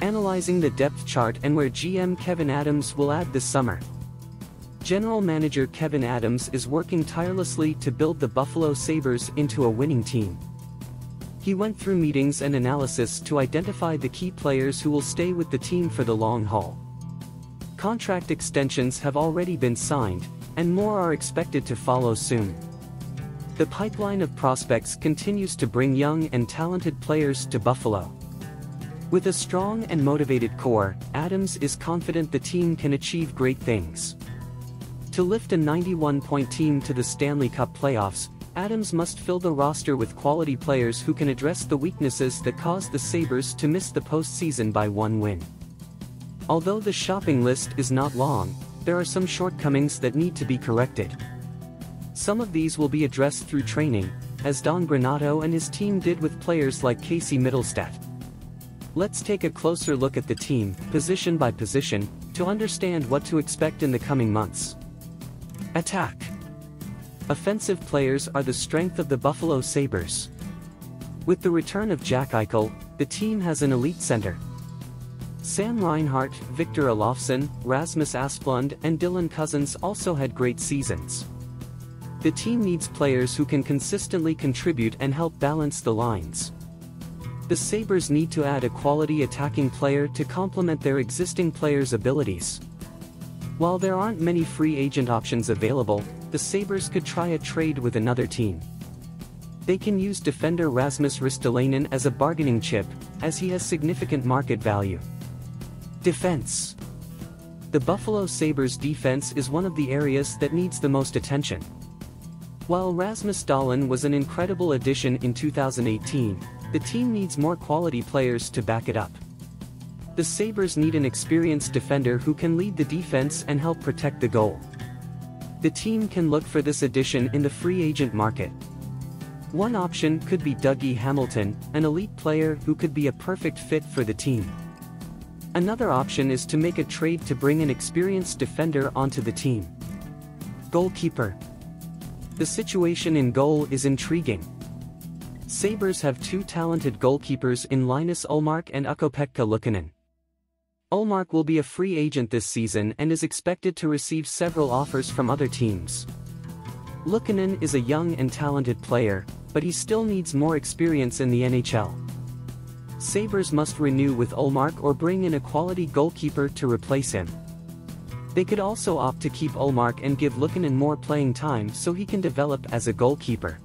Analyzing the depth chart and where GM Kevyn Adams will add this summer. General Manager Kevyn Adams is working tirelessly to build the Buffalo Sabres into a winning team. He went through meetings and analysis to identify the key players who will stay with the team for the long haul. Contract extensions have already been signed, and more are expected to follow soon. The pipeline of prospects continues to bring young and talented players to Buffalo. With a strong and motivated core, Adams is confident the team can achieve great things. To lift a 91-point team to the Stanley Cup playoffs, Adams must fill the roster with quality players who can address the weaknesses that caused the Sabres to miss the postseason by one win. Although the shopping list is not long, there are some shortcomings that need to be corrected. Some of these will be addressed through training, as Don Granato and his team did with players like Casey Mittelstadt. Let's take a closer look at the team, position by position, to understand what to expect in the coming months. Attack Offensive players are the strength of the Buffalo Sabres. With the return of Jack Eichel, the team has an elite center. Sam Reinhart, Victor Olofsson, Rasmus Asplund and Dylan Cozens also had great seasons. The team needs players who can consistently contribute and help balance the lines. The Sabres need to add a quality attacking player to complement their existing players' abilities. While there aren't many free agent options available, the Sabres could try a trade with another team. They can use defender Rasmus Ristolainen as a bargaining chip, as he has significant market value. Defense The Buffalo Sabres defense is one of the areas that needs the most attention. While Rasmus Dahlin was an incredible addition in 2018, the team needs more quality players to back it up. The Sabres need an experienced defender who can lead the defense and help protect the goal. The team can look for this addition in the free agent market. One option could be Dougie Hamilton, an elite player who could be a perfect fit for the team. Another option is to make a trade to bring an experienced defender onto the team. Goalkeeper the situation in goal is intriguing. Sabres have two talented goalkeepers in Linus Ullmark and Ukko-Pekka Luukkonen. Ullmark will be a free agent this season and is expected to receive several offers from other teams. Luukkonen is a young and talented player, but he still needs more experience in the NHL. Sabres must renew with Ullmark or bring in a quality goalkeeper to replace him. They could also opt to keep Ullmark and give Luukkonen more playing time so he can develop as a goalkeeper.